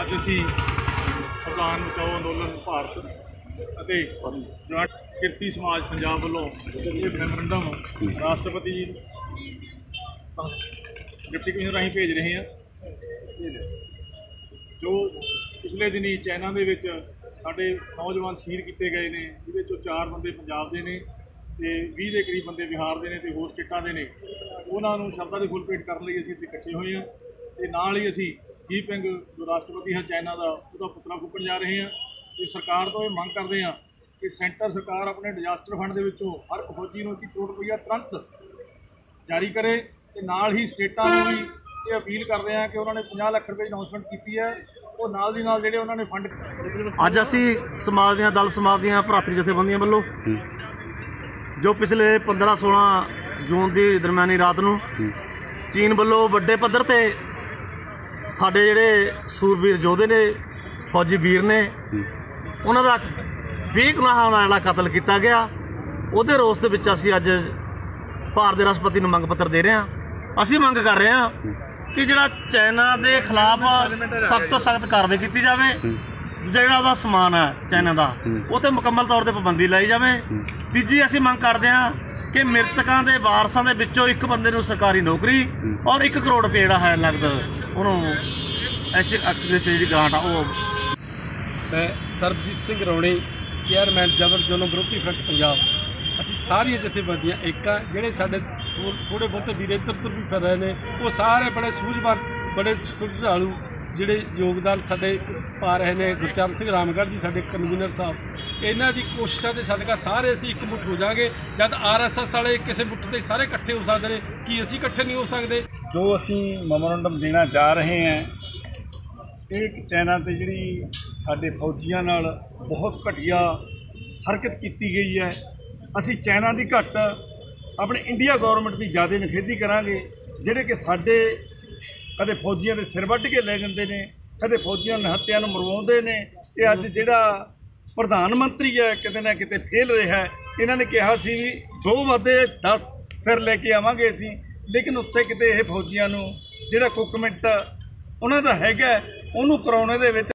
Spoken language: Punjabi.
ਅੱਜ ਅਸੀਂ ਸੰਵਿਧਾਨ ਬਚਾਓ ਅੰਦੋਲਨ ਭਾਰਤ ਅਤੇ ਜੁਆਇੰਟ ਕਿਰਤੀ ਸਮਾਜ ਪੰਜਾਬ ਵੱਲੋਂ ਇਹ ਮੈਮੋਰੰਡਮ ਰਾਸ਼ਟਰਪਤੀ ਜੀ ਡਿਪਟੀ ਕਮਿਸ਼ਨਰ ਰਾਹੀਂ ਭੇਜ ਰਹੇ ਹਾਂ। ਜੋ ਪਿਛਲੇ ਦਿਨੀ ਚਾਈਨਾ ਦੇ ਵਿੱਚ ਸਾਡੇ ਨੌਜਵਾਨ ਸ਼ਹੀਦ ਕੀਤੇ ਗਏ ਨੇ, ਜਿਹਦੇ ਚੋਂ ਚਾਰ ਬੰਦੇ ਪੰਜਾਬ ਦੇ ਨੇ ਤੇ 20 ਦੇ ਕਰੀਬ ਬੰਦੇ ਬਿਹਾਰ ਦੇ ਨੇ ਤੇ ਹੋਰ ਸਟੇਟਾਂ ਦੇ ਨੇ, ਉਹਨਾਂ ਨੂੰ ਸ਼ਬਦਾਂ ਦੀ ਫੁੱਲ ਭੇਟ ਕਰਨ ਲਈ ਅਸੀਂ ਇੱਥੇ ਇਕੱਠੇ ਹੋਏ ਹਾਂ ਤੇ ਨਾਲ ਹੀ ਅਸੀਂ ਜੀ ਪਿੰਗ ਜੋ ਰਾਸ਼ਟਰਪਤੀ ਹੈ ਚਾਈਨਾ ਦਾ ਉਹਦਾ ਪੁਤਲਾ ਫੂਕਣ ਜਾ ਰਹੇ ਹਾਂ। ਤੇ ਸਰਕਾਰ ਤੋਂ ਇਹ ਮੰਗ ਕਰਦੇ ਹਾਂ ਕਿ ਸੈਂਟਰ ਸਰਕਾਰ ਆਪਣੇ ਡਿਜ਼ਾਸਟਰ ਫੰਡ ਦੇ ਵਿੱਚੋਂ ਹਰ ਇੱਕ ਫੌਜੀ ਨੂੰ 1 ਕਰੋੜ ਰੁਪਈਆ ਤੁਰੰਤ ਜਾਰੀ ਕਰੇ ਤੇ ਨਾਲ ਹੀ ਸਟੇਟਾਂ ਨੂੰ ਵੀ ਇਹ ਅਪੀਲ ਕਰਦੇ ਆ ਕਿ ਉਹਨਾਂ ਨੇ 50 ਲੱਖ ਰੁਪਏ ਦੀ ਅਨਾਉਂਸਮੈਂਟ ਕੀਤੀ ਹੈ। ਉਹ ਨਾਲ ਦੀ ਨਾਲ ਜਿਹੜੇ ਉਹਨਾਂ ਨੇ ਫੰਡ ਅੱਜ ਅਸੀਂ ਸਮਾਜ ਦੀਆਂ ਦਲ ਸਮਾਜ ਦੀਆਂ ਭਰਾਤਰੀ ਜਥੇਬੰਦੀਆਂ ਵੱਲੋਂ ਜੋ ਪਿਛਲੇ 15-16 ਜੂਨ ਦੀ ਦਰਮਿਆਨੀ ਰਾਤ ਨੂੰ ਚੀਨ ਵੱਲੋਂ ਵੱਡੇ ਪੱਧਰ ਤੇ ਸਾਡੇ ਜਿਹੜੇ ਸੂਰਬੀਰ ਯੋਧੇ ਨੇ ਫੌਜੀ ਵੀਰ ਨੇ ਉਹਨਾਂ ਦਾ 20 ਗੁਨਾਹਾਂ ਦਾ ਜਿਹੜਾ ਕਤਲ ਕੀਤਾ ਗਿਆ। ਉਹਦੇ ਰੋਸ ਦੇ ਵਿੱਚ ਅਸੀਂ ਅੱਜ ਭਾਰਤ ਦੇ ਰਾਸ਼ਟਰਪਤੀ ਨੂੰ ਮੰਗ ਪੱਤਰ ਦੇ ਰਹੇ ਹਾਂ। ਅਸੀਂ ਮੰਗ ਕਰ ਰਹੇ ਹਾਂ ਕਿ ਜਿਹੜਾ ਚਾਈਨਾ ਦੇ ਖਿਲਾਫ ਸਖਤ ਤੋਂ ਸਖਤ ਕਾਰਵਾਈ ਕੀਤੀ ਜਾਵੇ। ਜਿਹੜਾ ਉਹਦਾ ਸਮਾਨ ਹੈ ਚਾਈਨਾ ਦਾ ਉਹ ਤੇ ਮੁਕੰਮਲ ਤੌਰ ਤੇ ਪਾਬੰਦੀ ਲਾਈ ਜਾਵੇ। ਤੀਜੀ ਅਸੀਂ ਮੰਗ ਕਰਦੇ ਹਾਂ ਕਿ ਮ੍ਰਿਤਕਾਂ ਦੇ ਵਾਰਸਾਂ ਦੇ ਵਿੱਚੋਂ ਇੱਕ ਬੰਦੇ ਨੂੰ ਸਰਕਾਰੀ ਨੌਕਰੀ ਔਰ 1 ਕਰੋੜ ਰੁਪਏ ਜਿਹੜਾ ਹੈ ਲੱਗਦਾ ਉਹਨੂੰ ਐਸੀ ਐਕਸਪ੍ਰੈਸ ਜਿਹੜੀ ਗ੍ਰਾਂਟ ਆ ਉਹ ਮੈਂ ਸਰਬਜੀਤ ਸਿੰਘ ਰੌਣੀ ਚੇਅਰਮੈਨ ਜਬਰ ਜੋਨੋ ਵਿਰੋਧੀ ਫਰੰਟ ਪੰਜਾਬ। ਅਸੀਂ ਸਾਰੀਆਂ ਜਥੇਬੰਦੀਆਂ ਇੱਕ ਆ, ਜਿਹੜੇ ਸਾਡੇ ਥੋ- ਥੋੜੇ ਬਹੁਤੇ ਵੀਰੇ ਇੱਧਰ ਉੱਧਰ ਵੀ ਫਿਰ ਰਹੇ ਨੇ, ਉਹ ਸਾਰੇ ਬੜੇ ਸੂਝਵਾਨ, ਬੜੇ ਸੁਝਾਲੂ ਜਿਹੜੇ ਯੋਗਦਾਨ ਸਾਡੇ ਪਾ ਰਹੇ ਨੇ। ਗੁਰਚਰਨ ਸਿੰਘ ਰਾਮਗੜ੍ਹ ਜੀ, ਸਾਡੇ ਕਨਵੀਨਰ ਸਾਹਿਬ। ਇਹਨਾਂ ਦੀ ਕੋਸ਼ਿਸ਼ਾਂ ਦੇ ਸਦਕਾ ਸਾਰੇ ਅਸੀਂ ਇੱਕ ਮੁੱਠ ਹੋ ਜਾਾਂਗੇ ਜਦ ਆਰਐਸਐਸ ਵਾਲੇ ਕਿਸੇ ਮੁੱਠ ਤੇ ਸਾਰੇ ਇਕੱਠੇ ਹੋ ਸਕਦੇ ਨੇ, ਕੀ ਅਸੀਂ ਇਕੱਠੇ ਨਹੀਂ ਹੋ ਸਕਦੇ? ਜੋ ਅਸੀਂ ਮੈਮੋਰੰਡਮ ਦੇਣਾ ਜਾ ਰਹੇ ਹਾਂ, ਇਹ ਇੱਕ ਚਾਈਨਾ ਤੇ ਜਿਹੜੀ ਸਾਡੇ ਫੌਜੀਆਂ ਨਾਲ ਬਹੁਤ ਘਟੀਆ ਹਰਕਤ ਕੀਤੀ ਗਈ ਹੈ। ਅਸੀਂ ਚਾਈਨਾ ਦੀ ਘੱਟ ਆਪਣੇ ਇੰਡੀਆ ਗਵਰਨਮੈਂਟ ਦੀ ਜ਼ਿਆਦਾ ਨਿਖੇਧੀ ਕਰਾਂਗੇ। ਜਿਹੜੇ ਕਿ ਸਾਡੇ ਕਦੇ ਫੌਜੀਆਂ ਦੇ ਸਿਰ ਵੱਢ ਕੇ ਲੈ ਜਾਂਦੇ ਨੇ, ਕਦੇ ਫੌਜੀਆਂ ਨਿਹੱਤਿਆਂ ਨੂੰ ਮਰਵਾਉਂਦੇ ਨੇ, ਇਹ ਅੱਜ ਜਿਹੜਾ ਪ੍ਰਧਾਨ ਮੰਤਰੀ ਹੈ, ਕਿਤੇ ਨਾ ਕਿਤੇ ਫੇਲ ਰਿਹਾ ਹੈ। ਇਹਨਾਂ ਨੇ ਕਿਹਾ ਸੀ ਵੀ ਦੋ ਵਾਦੇ 10 ਸਿਰ ਲੈ ਕੇ ਆਵਾਂਗੇ ਅਸੀਂ। ਲੇਕਿਨ ਉੱਥੇ ਕਿਤੇ ਇਹ ਫੌਜੀਆਂ ਨੂੰ, ਜਿਹੜਾ ਕੁਕਮੈਂਟ ਉਹਨਾਂ ਦਾ ਹੈਗਾ ਉਹਨੂੰ ਕਰਾਉਣੇ ਦੇ ਵਿੱਚ